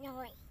no way